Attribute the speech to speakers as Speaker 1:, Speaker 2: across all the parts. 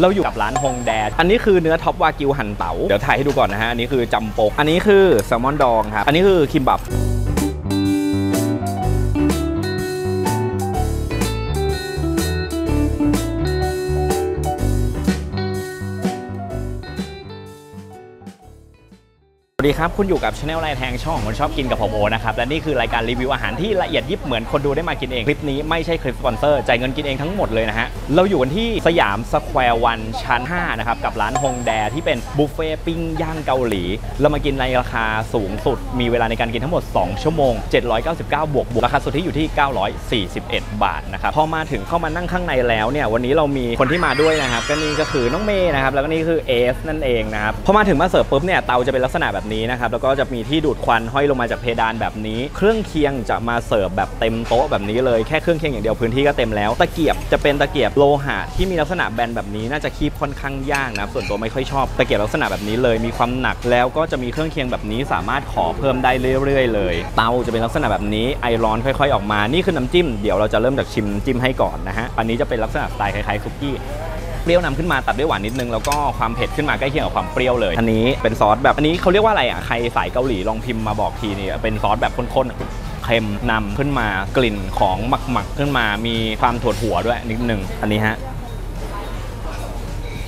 Speaker 1: เราอยู่กับร้านฮงแดอันนี้คือเนื้อ top วากิวหั่นเต๋าเดี๋ยวถ่ายให้ดูก่อนนะฮะอันนี้คือจำปกอันนี้คือแซลมอนดองครับอันนี้คือคิมบับ ดีครับ คุณอยู่กับช anel ไลน์แทงช่องของคนชอบกินกับผมโอนะครับ และนี่คือรายการรีวิวอาหารที่ละเอียดยิบเหมือนคนดูได้มากินเอง คลิปนี้ไม่ใช่คลิปสปอนเซอร์จ่ายเงินกินเองทั้งหมดเลยนะฮะ เราอยู่กันที่สยามสแควร์วันชั้น 5 นะครับ กับร้านฮงแดที่เป็นบุฟเฟ่ปิ้งย่างเกาหลี เรามากินในราคาสูงสุด มีเวลาในการกินทั้งหมด 2 ชั่วโมง 799 บวกบวกราคาสุดที่อยู่ที่ 941 บาทนะครับพอมาถึงเข้ามานั่งข้างในแล้วเนี่ยวันนี้เรามีคนที่มาด้วยนะครับก็นี่ก็คือน้องเมย์นะครับแล้วก็นี่คือเอสนั่นเองนะครับพอมาถึงมาเสิร์ฟปุ๊บเนี่ยเตาจะเป็นลักษณะแบบนี้นะครับแล้วก็จะมีที่ดูดควันห้อยลงมาจากเพดานแบบนี้ เครื่องเคียงจะมาเสิร์ฟแบบเต็มโต๊ะแบบนี้เลยแค่เครื่องเคียงอย่างเดียวพื้นที่ก็เต็มแล้ว ตะเกียบจะเป็นตะเกียบโลหะที่มีลักษณะแบนแบบนี้น่าจะคีบค่อนข้างยากนะส่วนตัวไม่ค่อยชอบตะเกียบลักษณะแบบนี้เลยมีความหนักแล้วก็จะมีเครื่องเคียงแบบนี้สามารถขอเพิ่มได้เรื่อยๆ เลย เตาจะเป็นลักษณะแบบนี้ไอร้อนค่อย ๆ ออกมานี่คือน้ำจิ้มเดี๋ยวเราจะเริ่มจากชิมจิ้มให้ก่อนนะฮะอันนี้จะเป็นลักษณะสไตล์คล้ายๆซุกี้ เปรี้ยวนำขึ้นมาตัดด้วยหวานนิดนึงแล้วก็ความเผ็ดขึ้นมาใกล้เคียงกับความเปรี้ยวเลย อันนี้เป็นซอสแบบอันนี้เขาเรียกว่าอะไรอะใครสายเกาหลีลองพิมพ์มาบอกทีนี่เป็นซอสแบบข้นๆเค็มนำขึ้นมากลิ่นของหมักๆขึ้นมามีความถั่วหัวด้วยนิดนึงอันนี้ฮะ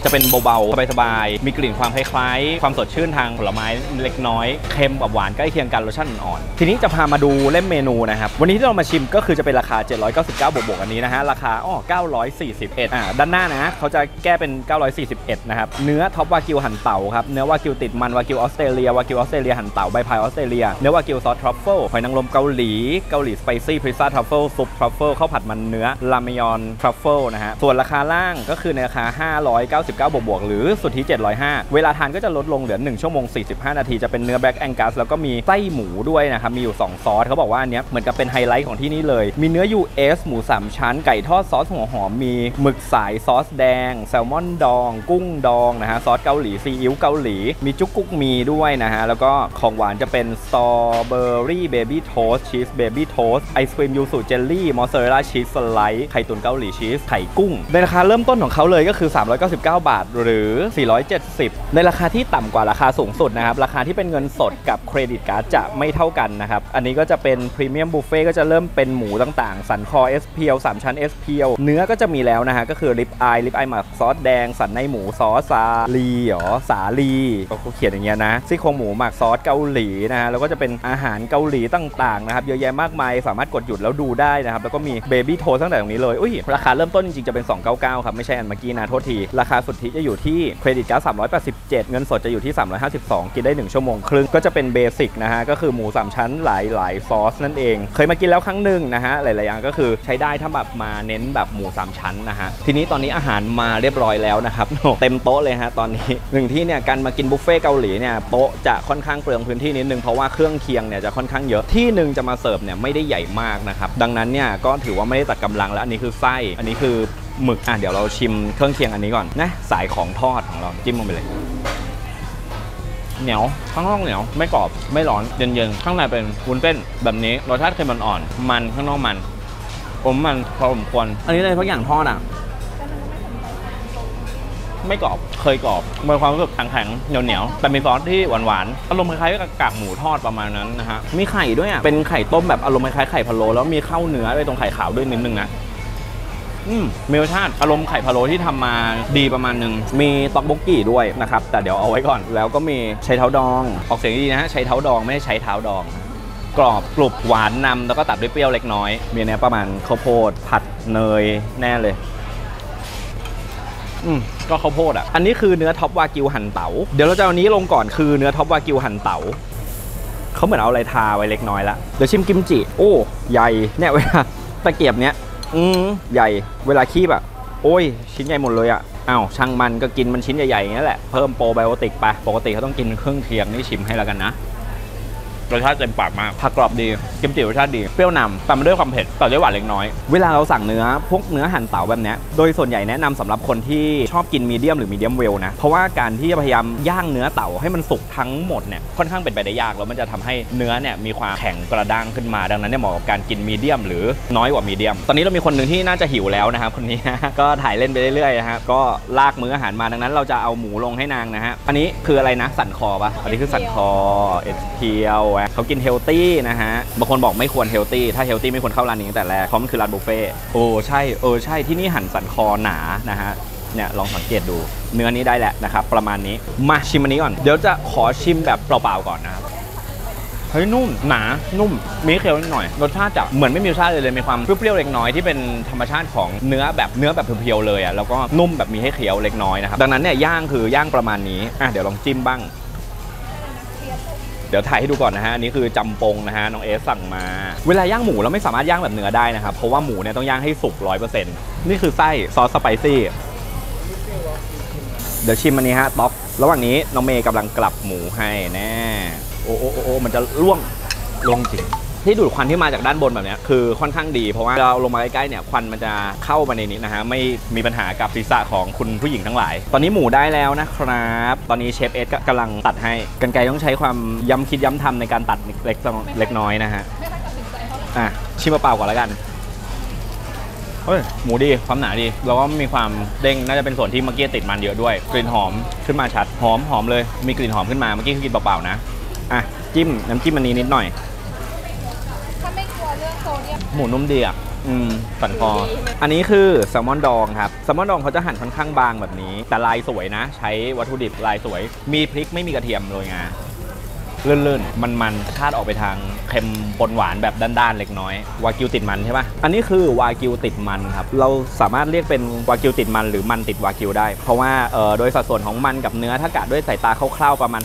Speaker 1: จะเป็นเบาๆ สบายๆ มีกลิ่นความคล้ายๆ ความสดชื่นทางผลไม้เล็กน้อย เค็มกับหวานใกล้เคียงกันรสชาติอ่อนๆทีนี้จะพามาดูเล่มเมนูนะครับ วันนี้ที่เรามาชิมก็คือจะเป็นราคา 799 บวกๆอันนี้นะฮะ ราคาอ้อ941อ่าด้านหน้านะเขาจะแก้เป็น 941 นะครับ เนื้อ top วากิวหั่นเต๋าครับ เนื้อวากิวติดมันวากิวออสเตรเลียวากิวออสเตรเลียหั่นเต๋าใบพายออสเตรเลีย เนื้อวากิวซอสทรัฟเฟิลหอยนางรมเกาหลี เกาหลี spicy พิซซ่าทรัฟเฟิลซุปทรัฟเฟิลข้าวผัดมันเนื้อรามยอนทรัฟเฟิลนะฮะส่วนราคาล่างก็คือในราคา599บวกๆหรือสุทธิ 705 เวลาทานก็จะลดลงเหลือ 1 ชั่วโมง 45 นาที จะเป็นเนื้อ Black Angus แล้วก็มีไส้หมูด้วยนะครับ มีอยู่ 2 ซอสเขาบอกว่าอันเนี้ยเหมือนกับเป็นไฮไลท์ของที่นี่เลย มีเนื้อ US หมู 3 ชั้น ไก่ทอดซอสหัวหอม มีหมึกสายซอสแดง แซลมอนดอง กุ้งดองนะฮะ ซอสเกาหลี ซีอิ๊วเกาหลี มีจุกกุ๊กมีด้วยนะฮะ แล้วก็ของหวานจะเป็นสตรอเบอรี่ baby toast ชีส baby toast ไอศครีมยูสุเจลลี่มอสซาเรลล่าชีสสไลด์ไข่ตุ๋นเกาหลีชีสไข่กุ้งในราคาเริ่มต้นของเขาเลยก็คือ 399 บาท หรือ 470 ในราคาที่ต่ำกว่าราคาสูงสุดนะครับ ราคาที่เป็นเงินสดกับ credit card จะไม่เท่ากันนะครับ อันนี้ก็จะเป็นพรีเมียมบุฟเฟ่ก็จะเริ่มเป็นหมูต่างๆ สันคอ s p l 3ชั้น s p l เนื้อก็จะมีแล้วนะฮะ ก็คือ ribeye ribeye หมักซอสแดง สันในหมูซอสซาลีหรอสาลีก็เขาเขียนอย่างเงี้ยนะซี่โครงหมูหมักซอสเกาหลีนะฮะแล้วก็จะเป็นอาหารเกาหลีต่างๆนะครับเยอะแยะมากมายสามารถกดหยุดแล้วดูได้นะครับแล้วก็มี baby toast ตั้งแต่ตรงนี้เลยอุ้ยราคาเริ่มต้นจริงๆจะเป็น 299 ครับ ไม่ใช่อันเมื่อกี้นะโทษที ราคาสุทธิจะอยู่ที่ credit card 387 เงินสดจะอยู่ที่ 352 กินได้ 1 ชั่วโมงครึ่งก็จะเป็น basic นะฮะ ก็คือหมู 3 ชั้นหลายหลายซอสนั่นเอง เคยมากินแล้วครั้งหนึ่งนะฮะ หลาย ๆ อย่างก็คือใช้ได้ถ้าแบบมาเน้นแบบหมู 3 ชั้นนะฮะ ทีนี้ตอนนี้อาหารมาเรียบร้อยแล้วนะครับ เต็มโต๊ะเลยฮะตอนนี้หนึ่งที่เนี่ยการมากินบุฟเฟ่เกาหลีเนี่ยโต๊ะจะค่อนข้างเปลืองพื้นที่นิดนึงเพราะว่าเครื่องเคียงเนี่ยจะค่อนข้างเยอะที่หนึ่งจะมาเสิร์ฟเนี่ยไม่ได้ใหญ่มากนะครับดังนั้นเนี่ยก็ถือว่าไม่ได้ตัดกำลังแล้วอันนี้คือไส้อันนี้คือ หมึกอะเดี๋ยวเราชิมเครื่องเคียงอันนี้ก่อนนะสายของทอดของเราจิ้มลงไปเลย เหนียวข้างนอกเหนียวไม่กรอบไม่ร้อนเย็นๆข้างในเป็นวุ้นเส้นแบบนี้รสชาติเค็มอ่อนๆมันข้างนอกมันอมมันพอสมควรอันนี้อะไรพักอย่างทอดอะไม่กรอบเคยกรอบมีความรู้สึกแข็งๆเหนียวๆแต่มีซอสที่หวานๆอารมณ์คล้ายๆกับกากหมูทอดประมาณนั้นนะฮะมีไข่ด้วยอะเป็นไข่ต้มแบบอารมณ์คล้ายๆไข่พะโล้แล้วมีข้าวเนื้อด้วยตรงไข่ขาวด้วยนิดนึงนะ มีรสชาติอารมณ์ไข่พะโล้ที่ทำมาดีประมาณหนึ่งมีต็อกบกกี้ด้วยนะครับ แต่เดี๋ยวเอาไว้ก่อน แล้วก็มีใช้เท้าดอง ออกเสียงดีนะฮะใช้เท้าดองไม่ได้ใช้เท้าดอง กรอบกรุบหวานนำแล้วก็ตัดด้วยเปรี้ยวเล็กน้อย มีเนี้ยประมาณข้าวโพดผัดเนยแน่เลยอืมก็ข้าวโพดอะ อันนี้คือเนื้อท็อปวากิวหั่นเต๋า เดี๋ยวเราจะเอานี้ลงก่อนคือเนื้อท็อปวากิวหั่นเต๋าเขาเหมือนเอาอะไรทาไว้เล็กน้อยละ เดี๋ยวชิมกิมจิ โอ้ ใหญ่ เนี่ยเวลาตะเกียบเนี้ย อืมใหญ่เวลาคีบอะ โอ้ย ชิ้นใหญ่หมดเลยอะอ้าวช่างมันก็กินมันชิ้นใหญ่ๆอย่างนี้แหละ เพิ่มโปรไบโอติกไป ปกติเขาต้องกินเครื่องเคียงนี่ชิมให้แล้วกันนะ รสชาติเต็มปากมากผักกรอบดีกิมจิรสชาติดีเปรี้ยวนำตามาด้วยความเผ็ดต่อด้วยหวานเล็กน้อย เวลาเราสั่งเนื้อพวกเนื้อหั่นเต๋าแบบนี้โดยส่วนใหญ่แนะนำสำหรับคนที่ชอบกินมีเดียมหรือมีเดียมเวลนะเพราะว่าการที่จะพยายามย่างเนื้อเต่าให้มันสุกทั้งหมดเนี่ยค่อนข้างเป็นไปได้ยากแล้วมันจะทำให้เนื้อเนี่ยมีความแข็งกระด้างขึ้นมา ดังนั้นเนี่ยเหมาะกับการกินมีเดียมหรือน้อยกว่า medium ตอนนี้เรามีคนหนึ่งที่น่าจะหิวแล้วนะครับคนนี้ก็ถ่ายเล่นไปเรื่อยๆนะฮะก็ลากมื้ออาหารมาดังนั้น เราจะเอาหมูลงให้นางนะฮะอันนี้คืออะไรนะสันคอปะอันนี้คือสันคอเอสเพียวเขากิน healthy นะฮะ บางคนบอกไม่ควร healthy ถ้า healthy ไม่ควรเข้าร้านนี้ตั้งแต่แรก เพราะมันคือร้านบุฟเฟ่โอ้ใช่ เออใช่ ที่นี่หั่นสันคอหนา นะฮะ เนี่ยลองสังเกตดู เนื้อนี้ได้แหละนะครับ ประมาณนี้ มาชิมอันนี้ก่อน เดี๋ยวจะขอชิมแบบเปล่าๆก่อนนะครับเฮ้ยนุ่มหนานุ่มมีเคี้ยวนิดหน่อยรสชาติจะเหมือนไม่มีรสชาติเลยเลยมีความเปรี้ยวๆเล็กน้อยที่เป็นธรรมชาติของเนื้อแบบเนื้อแบบเพียวๆเลยอะแล้วก็นุ่มแบบมีให้เคี้ยวเล็กน้อยนะครับดังนั้นเนี่ยย่างคือย่างประมาณนี้อะเดี๋ยวลองจิ้มบ้าง เดี๋ยวถ่ายให้ดูก่อนนะฮะอันนี้คือจำปงนะฮะน้องเอสสั่งมา เวลาย่างหมูเราไม่สามารถย่างแบบเนื้อได้นะครับเพราะว่าหมูเนี่ยต้องย่างให้สุกร้อยเปอร์เซ็นต์นี่คือไส้ซอสสไปซี่เดี๋ยวชิมอันนี้ฮะต๊อกระหว่างนี้น้องเมย์กำลังกลับหมูให้แน่โอ้โอ้โอ้โอ้มันจะล่วงลงจริง ที่ดูดควันที่มาจากด้านบนแบบนี้คือค่อนข้างดี เพราะว่าเราลงมาใกล้ๆเนี่ยควันมันจะเข้ามาในนี้นะฮะไม่มีปัญหากับศีรษะของคุณผู้หญิงทั้งหลาย ตอนนี้หมูได้แล้วนะครับ ตอนนี้เชฟเอสกำลังตัดให้กันไกรต้องใช้ความย้ำคิดย้ำทำในการตัดเล็กเล็กน้อยนะฮะ
Speaker 2: ไม่ค่อยตัดสินใจเท่าไหร่
Speaker 1: อะชิมเปล่าก่อนแล้วกันเฮ้ยหมูดีความหนาดี แล้วก็มีความเด้งน่าจะเป็นส่วนที่เมื่อกี้ติดมันเยอะด้วย กลิ่นหอมขึ้นมาชัดหอมหอมเลย มีกลิ่นหอมขึ้นมาเมื่อกี้คือกินเปล่าๆนะอะจิ้มน้ำจิ้มอันนี้นิดหน่อย
Speaker 2: ถ้าไม่กลัวเรื่อง โซเดียม
Speaker 1: หมูนุ่มดีอะอืมสันคอ อันนี้คือแซลมอนดองครับ แซลมอนดองเขาจะหั่นค่อนข้างบางแบบนี้ แต่ลายสวยนะ ใช้วัตถุดิบลายสวย มีพริกไม่มีกระเทียมโรยงาลื่นๆ มันๆชาติออกไปทางเค็มปนหวานแบบด้านๆ เล็กน้อย วากิวติดมันใช่ปะอันนี้คือวากิวติดมันครับ เราสามารถเรียกเป็นวากิวติดมันหรือมันติดวากิวได้ เพราะว่าเอ่อโดยสัดส่วนของมันกับเนื้อถ้ากะด้วยสายตาคร่าวๆ ประมาณ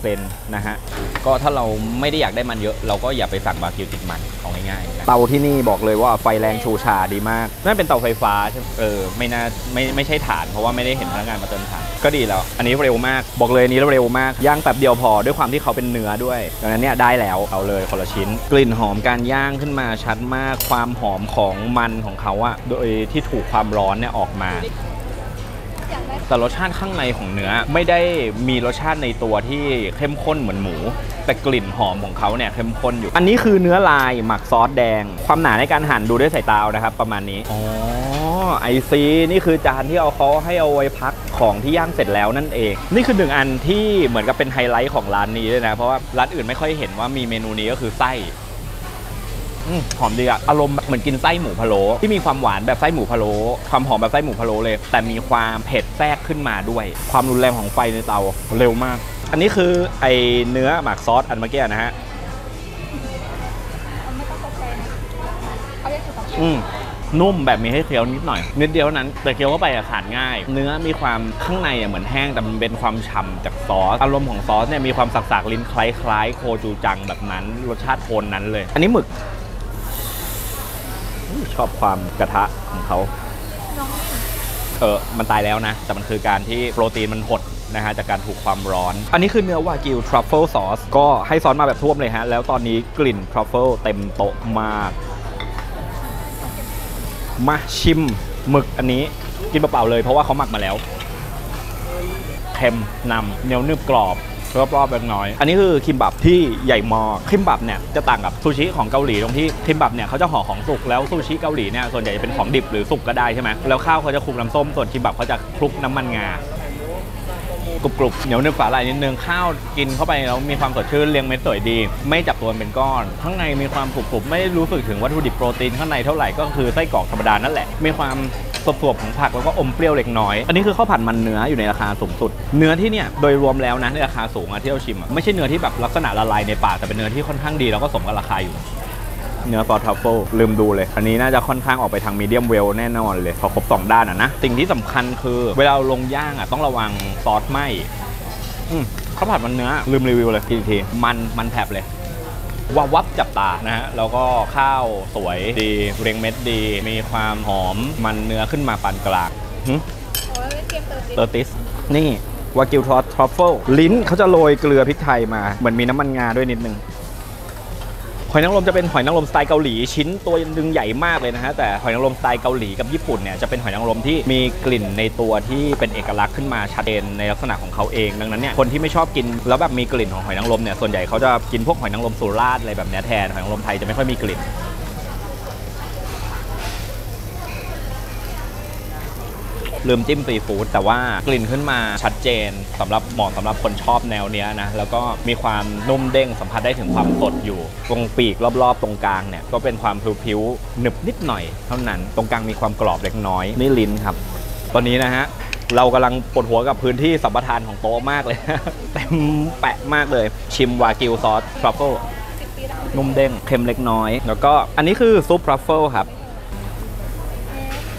Speaker 1: 50%นะฮะ ก็ถ้าเราไม่ได้อยากได้มันเยอะ เราก็อย่าไปสั่งวากิวติดมันเอาง่ายๆ เตาที่นี่บอกเลยว่าไฟแรงชูชาดีมากนั่นเป็นเตาไฟฟ้าใช่ไหมเออไม่น่าไม่ไม่ใช่ถ่าน เพราะว่าไม่ได้เห็นพนักงานมาเติมถ่านก็ดีแล้ว อันนี้เร็วมากบอกเลยอันนี้เร็วมากย่างแป๊บเดียวพอด้วยความที่เขาเป็นเนื้อด้วยดังนั้นเนี่ยได้แล้วเอาเลยคนละชิ้น กลิ่นหอมการย่างขึ้นมาชัดมาก ความหอมของมันของเขาอะโดยที่ถูกความร้อนเนี่ยออกมา
Speaker 2: อยากได้
Speaker 1: แต่รสชาติข้างในของเนื้อไม่ได้มีรสชาติในตัวที่เข้มข้นเหมือนหมู แต่กลิ่นหอมของเขาเนี่ยเข้มข้นอยู่ อันนี้คือเนื้อลายหมักซอสแดง ความหนาในการหั่นดูด้วยสายตาเอานะครับ ประมาณนี้อ๋อไอซีนี่คือจานที่เอาเขาให้เอาไว้พักของที่ย่างเสร็จแล้วนั่นเอง นี่คือหนึ่งอันที่เหมือนกับเป็นไฮไลท์ของร้านนี้เลยนะเพราะว่าร้านอื่นไม่ค่อยเห็นว่ามีเมนูนี้ก็คือไส้ อืมหอมดีอะอารมณ์เหมือนกินไส้หมูพะโล้ที่มีความหวานแบบไส้หมูพะโล้ความหอมแบบไส้หมูพะโล้เลย แต่มีความเผ็ดแทรกขึ้นมาด้วย ความรุนแรงของไฟในเตาเร็วมาก อันนี้คือไอเนื้อหมักซอสอันเมื่อกี้นะฮะ
Speaker 2: มันไม่ต้องตกใจนะเขาจะสุขภาพ
Speaker 1: อืมนุ่มแบบมีให้เคี้ยวนิดหน่อยนิดเดียวเท่านั้น แต่เคี้ยวเข้าไปอะขาดง่าย เนื้อมีความข้างในอะเหมือนแห้งแต่มันเป็นความฉ่ำจากซอสอารมณ์ของซอสเนี่ยมีความสักๆลิ้นคล้ายๆ โคจูจังแบบนั้น รสชาติโทนนั้นเลย อันนี้หมึกอู้ ชอบความกระทะของเขา
Speaker 2: น้อง
Speaker 1: เออมันตายแล้วนะ แต่มันคือการที่โปรตีนมันหดนะฮะจากการถูกความร้อน อันนี้คือเนื้อวากิว truffle sauce ก็ให้ซอสมาแบบท่วมเลยฮะ แล้วตอนนี้กลิ่นทรัฟเฟิลเต็มโต๊ะมาก มาชิมหมึกอันนี้กินเปล่าๆเลยเพราะว่าเขาหมักมาแล้วเค็มนำเหนียวนึบกรอบ รอบๆเล็กน้อย อันนี้คือคิมบับที่ใหญ่มากคิมบับเนี่ยจะต่างกับซูชิของเกาหลีตรงที่คิมบับเนี่ยเขาจะห่อของสุกแล้วซูชิเกาหลีเนี่ยส่วนใหญ่จะเป็นของดิบหรือสุกก็ได้ใช่ไหมแล้วข้าวเขาจะคลุกน้ำส้มส่วนคิมบับเขาจะคลุกน้ำมันงากรุบๆเหนียวนึบฝาลายนิดนึงข้าวกินเข้าไปแล้วมีความสดชื่นเรียงเม็ดสวยดี ไม่จับตัวเป็นก้อน ข้างในมีความกรุบๆไม่ได้รู้สึกถึงวัตถุดิบโปรตีนข้างในเท่าไหร่ก็คือไส้กรอกธรรมดานั่นแหละมีความสบๆของผักแล้วก็อมเปรี้ยวเล็กน้อย อันนี้คือข้าวผัดมันเนื้ออยู่ในราคาสูงสุด เนื้อที่เนี่ยโดยรวมแล้วนะในราคาสูงอะที่เราชิมอะไม่ใช่เนื้อที่แบบลักษณะละลายในปากแต่เป็นเนื้อที่ค่อนข้างดีแล้วก็สมกับราคาอยู่ เนื้อซอสทัฟเฟิลลืมดูเลย อันนี้น่าจะค่อนข้างออกไปทาง medium well แน่นอนเลยพอครบสองด้านอะนะสิ่งที่สำคัญคือ เวลาเราลงย่างอะต้องระวังซอสไหมอืมข้าวผัดมันเนื้อลืมรีวิวเลยทีทีมันมันแผบเลยวับวับจับตานะฮะ แล้วก็ข้าวสวยดี เรียงเม็ดดี มีความหอมมันเนื้อขึ้นมาปานกลางหึ
Speaker 2: โอ้ยเล่นเกม
Speaker 1: Tetris นี่ วากิวซอสทรัฟเฟิลลิ้นเขาจะโรยเกลือพริกไทยมา เหมือนมีน้ำมันงาด้วยนิดนึงหอยนางรมจะเป็นหอยนางรมสไตล์เกาหลีชิ้นตัวดึงใหญ่มากเลยนะฮะแต่หอยนางรมสไตล์เกาหลีกับญี่ปุ่นเนี่ยจะเป็นหอยนางรมที่มีกลิ่นในตัวที่เป็นเอกลักษณ์ขึ้นมาชัดเจนในลักษณะของเขาเองดังนั้นเนี่ยคนที่ไม่ชอบกินแล้วแบบมีกลิ่นของหอยนางรมเนี่ยส่วนใหญ่เขาจะกินพวกหอยนางรมสุราษฎร์อะไรแบบนี้แทนหอยนางรมไทยจะไม่ค่อยมีกลิ่น ลืมจิ้มซีฟู้ดแต่ว่ากลิ่นขึ้นมาชัดเจนสำหรับเหมาะสำหรับคนชอบแนวเนี้ยนะ แล้วก็มีความนุ่มเด้งสัมผัสได้ถึงความสดอยู่ ตรงปีกรอบๆ ตรงกลางเนี่ยก็เป็นความผิวๆหนึบนิดหน่อย เท่านั้นตรงกลางมีความกรอบเล็กน้อยนี่ลิ้นครับ ตอนนี้นะฮะเรากำลังปวดหัวกับพื้นที่สัมปทานของโต๊ะมากเลยเต็มแปล้มากเลย ชิมวากิวซอสทรัฟเฟิลนุ่มเด้งเค็มเล็กน้อย แล้วก็อันนี้คือซุปทรัฟเฟิลครับ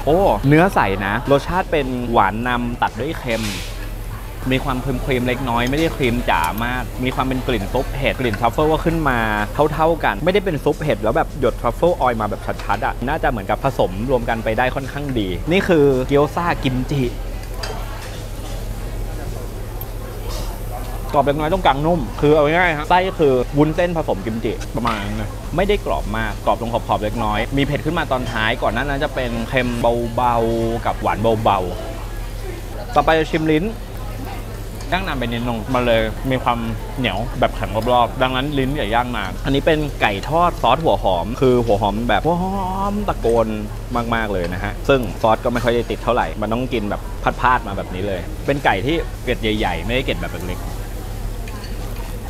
Speaker 1: โอ้ เนื้อใสนะ รสชาติเป็นหวานนำตัดด้วยเค็ม มีความเค็มๆเล็กน้อย ไม่ได้ครีมจ๋ามาก มีความเป็นกลิ่นซุปเห็ดกลิ่นทรัฟเฟิลก็ขึ้นมาเท่าๆกัน ไม่ได้เป็นซุปเห็ดแล้วแบบหยด truffle oil มาแบบชัดๆอะ น่าจะเหมือนกับผสมรวมกันไปได้ค่อนข้างดี นี่คือเกี๊ยวซ่ากิมจิ กรอบเล็กน้อยตรงกลางนุ่ม คือเอาง่ายๆครับไส้คือวุ้นเส้นผสมกิมจิประมาณนั้นนะไม่ได้กรอบมากกรอบตรงขอบๆเล็กน้อย มีเผ็ดขึ้นมาตอนท้ายก่อนหน้านั้นจะเป็นเค็มเบาๆกับหวานเบาๆต่อไปจะชิมลิ้นย่างนานไปนิดนึงมันเลยมีความเหนียวแบบแข็งรอบๆ ดังนั้นลิ้นอย่าย่างนาน อันนี้เป็นไก่ทอดซอสหัวหอม คือหัวหอมแบบหัวหอมตะโกนมากๆเลยนะฮะ ซึ่งซอสก็ไม่ค่อยได้ติดเท่าไหร่ มันต้องกินแบบพัดๆมาแบบนี้เลย เป็นไก่ที่เกล็ดใหญ่ ๆ ไม่ได้เกล็ดแบบเล็กๆ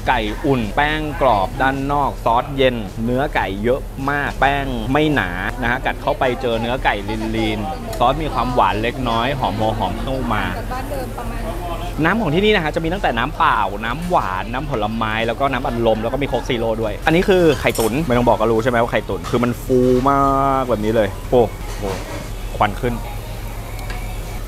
Speaker 1: ไก่อุ่น แป้งกรอบด้านนอกซอสเย็น เนื้อไก่เยอะมาก แป้งไม่หนานะฮะกัดเข้าไปเจอเนื้อไก่ลีนๆซอสมีความหวานเล็กน้อยหอมหัวหอมเข้ามา
Speaker 2: จากบ้านเดิมประมาณ
Speaker 1: น้ำของที่นี่นะฮะจะมีตั้งแต่น้ำเปล่า น้ำหวาน น้ำผลไม้ แล้วก็น้ำอัดลม แล้วก็มีโคกซีโร่ด้วย อันนี้คือไข่ตุน๋นไม่ต้องบอกก็รู้ใช่ไหมว่าไข่ตุ๋นคือมันฟูมากแบบนี้เลย โอ้โหควันขึ้น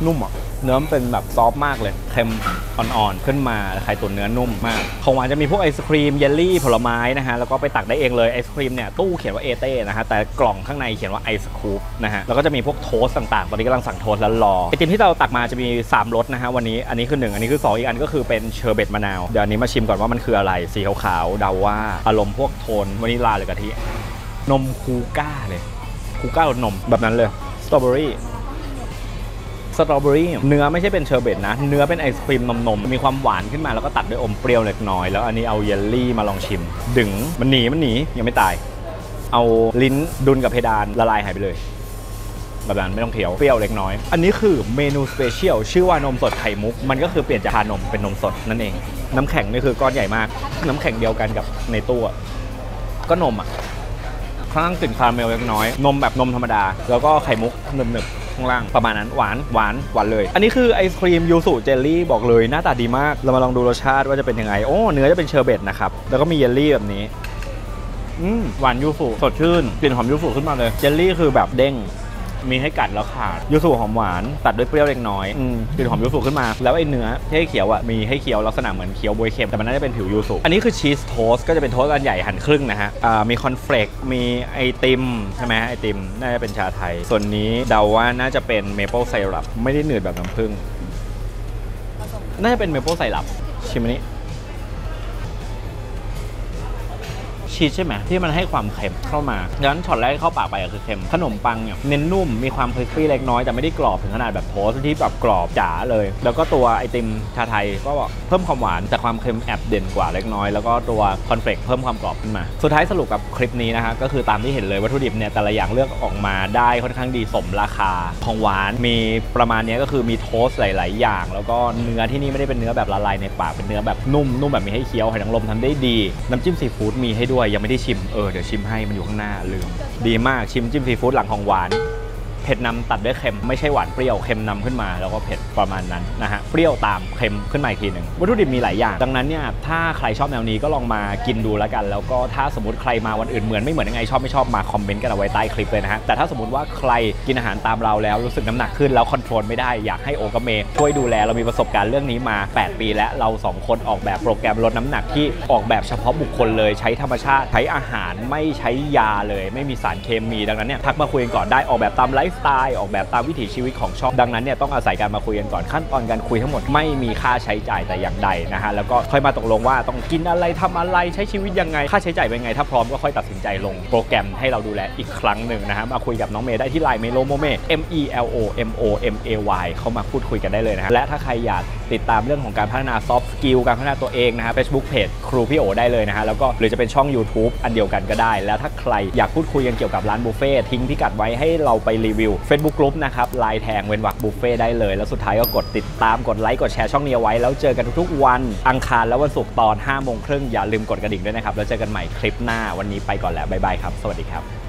Speaker 1: นุ่มอะ เนื้อมันเป็นแบบ soft มากเลยเค็มอ่อนๆขึ้นมาไข่ตุ๋นเนื้อนุ่มมากของหวานจะมีพวกไอศครีมเยลลี่ผลไม้นะฮะแล้วก็ไปตักได้เองเลยไอศครีมเนี่ยตู้เขียนว่า Ete นะฮะแต่กล่องข้างในเขียนว่า iScoop นะฮะแล้วก็จะมีพวก toast ต่างๆ ตอนนี้กำลังสั่ง toast แล้วรอไอติมที่เราตักมาจะมี 3รสนะฮะวันนี้อันนี้คือ 1 อันนี้คือ 2 อีกอันก็คือเป็นเชอร์เบตมะนาวเดี๋ยวอันนี้มาชิมก่อนว่ามันคืออะไรสีขาวๆเดาว่าอารมณ์พวกโทนวานิลลาหรือกะทินมคูก้าเลยคูก้ารสนมแบบนั้นเลยสตรอเบอรี่ สตรอเบอรี่เนื้อไม่ใช่เป็นเชอร์เบตนะ เนื้อเป็นไอศครีมนมนมมีความหวานขึ้นมาแล้วก็ตัดด้วอมเปรี้ยวเล็กน้อย แล้วอันนี้เอาเยลลี่มาลองชิม ดึงมันหนีมันหนียังไม่ตาย เอาลิ้นดุนกับเพดานละลายหายไปเลยแบบนั้นไม่ต้องเคี้ยวเปรี้ยวเล็กน้อย อันนี้คือเมนู special ชื่อว่านมสดไข่มุก มันก็คือเปลี่ยนจากชานมเป็นนมสดนั่นเอง น้ำแข็งนี่คือก้อนใหญ่มาก น้ำแข็งเดียวกันกับในตู้ก็นมอะข้างล่างกลิ่นคาราเมลเล็กน้อย นมแบบนมธรรมดา แล้วก็ไข่มุกหนึบๆ ข้างล่างประมาณนั้นหวานหวานหวานเลย อันนี้คือไอศครีมยูสุเจลลี่บอกเลยหน้าตาดีมาก เรามาลองดูรสชาติว่าจะเป็นยังไงโอ้เนื้อจะเป็นเชอร์เบตนะครับแล้วก็มีเยลลี่แบบนี้อืมหวานยูสุสดชื่นกลิ่นหอมยูสุขึ้นมาเลยเจลลี่คือแบบเด้ง มีให้กัดแล้วขาดยูสุหอมหวานตัดด้วยเปรี้ยวเล็กน้อยอืมกลิ่นหอมยูสุขึ้นมา แล้วไอ้เนื้อที่ให้เคี้ยวอะมีให้เคี้ยวลักษณะเหมือนเคี้ยวบ๊วยเค็มแต่มันน่าจะเป็นผิวยูสุอันนี้คือ cheese toast ก็จะเป็น toast อันใหญ่หั่นครึ่งนะฮะอ่ามีคอนเฟลกมีไอติมใช่ไหมไอติมน่าจะเป็นชาไทย ส่วนนี้เดาว่าน่าจะเป็น maple syrup ไม่ได้หนืดแบบน้ำผึ้งน่าจะเป็น maple syrup ชิมอันนี้ ชีสใช่ไหมที่มันให้ความเค็มเข้ามาดังนั้นช็อตแรกที่เข้าปากไปอะคือเค็มขนมปังเนี่ยเน้นนุ่มมีความ crispy เล็กน้อยแต่ไม่ได้กรอบถึงขนาดแบบ toast ที่แบบกรอบจ๋าเลย แล้วก็ตัวไอติมชาไทยก็เพิ่มความหวานแต่ความเค็มแอบเด่นกว่าเล็กน้อย แล้วก็ตัวคอนเฟลกเพิ่มความกรอบขึ้นมา สุดท้ายสรุปกับคลิปนี้นะฮะก็คือตามที่เห็นเลยวัตถุดิบเนี่ยแต่ละอย่างเลือกออกมาได้ค่อนข้างดีสมราคาของหวานมีประมาณนี้ก็คือมีโทสหลาย ๆ อย่าง แล้วก็เนื้อที่นี่ไม่ได้เป็นเนื้อแบบละลายในปากเป็นเนื้อแบบนุ่มนุ่มแบบมีให้เคี้ยวหอยนางรมทำได้ดี น้ำจิ้มซีฟู้ดมีให้ด้วยยังไม่ได้ชิมเออเดี๋ยวชิมให้มันอยู่ข้างหน้าลืม ดีมากชิมจิ้มซีฟู้ดหลังของหวาน เผ็ดนำตัดด้วยเค็มไม่ใช่หวานเปรี้ยวเค็มนำขึ้นมา แล้วก็เผ็ดประมาณนั้นนะฮะเปรี้ยวตามเค็มขึ้นมาอีกทีหนึ่งวัตถุดิบมีหลายอย่าง ดังนั้นเนี่ยถ้าใครชอบแนวนี้ก็ลองมากินดูแล้วกัน แล้วก็ถ้าสมมติใครมาวันอื่นเหมือนไม่เหมือนยังไงชอบไม่ชอบมา comment กันเอาไว้ใต้คลิปเลยนะฮะแต่ถ้าสมมติว่าใครกินอาหารตามเราแล้วรู้สึกน้ำหนักขึ้นแล้ว control ไม่ได้อยากให้โอกะเมย์ช่วยดูแลเรามีประสบการณ์เรื่องนี้มา 8 ปี และเราสองคนออกแบบโปรแกรมลดน้ำหนักที่ออกแบบเฉพาะบุคคลเลยใช้ธรรมชาติใช้อาหารไม่ใช้ยาเลย ไม่มีสารเคมีดังนั้นเนี่ยทักมาคุยกันก่อนได้ออกแบบตามไลฟ์ฟ์สไตล์ออกแบบตามวิถีชีวิตของช่องดังนั้นเนี่ยต้องอาศัยการมาคุยกันก่อนขั้นตอนการคุยทั้งหมดไม่มีค่าใช้จ่ายแต่อย่างใดนะฮะแล้วก็ค่อยมาตกลงว่าต้องกินอะไรทำอะไรใช้ชีวิตยังไง ค่าใช้จ่ายเป็นไง ถ้าพร้อมก็ค่อยตัดสินใจลงโปรแกรมให้เราดูแลอีกครั้งหนึ่งนะฮะมาคุยกับน้องเมย์ได้ที่ไลน์ Melomomay M E L O M O M A Y เข้ามาพูดคุยกันได้เลยนะฮะและถ้าใครอยากติดตามเรื่องของการพัฒนา soft skill การพัฒนาตัวเองนะฮะ Facebook Page ครูพี่โอได้เลยนะฮะแล้วก็หรือจะเป็นช่อง YouTube อันเดียวกันก็ได้ แล้วถ้าใครอยากพูดคุยกันเกี่ยวกับร้านบุฟเฟ่ทิ้งพิกัดไว้ให้เราไปรีวิว Facebook Group นะครับลายแทงเวนวักบุฟเฟ่ได้เลย แล้วสุดท้ายก็กดติดตามกดไลค์กดแชร์ช่องนี้เอาไว้ แล้วเจอกันทุกๆวันอังคารและวันศุกร์ตอน5โมงครึ่งอย่าลืมกดกระดิ่งด้วยนะครับแล้วเจอกันใหม่คลิปหน้าวันนี้ไปก่อนแล้วบ๊ายบายครับ สวัสดีครับ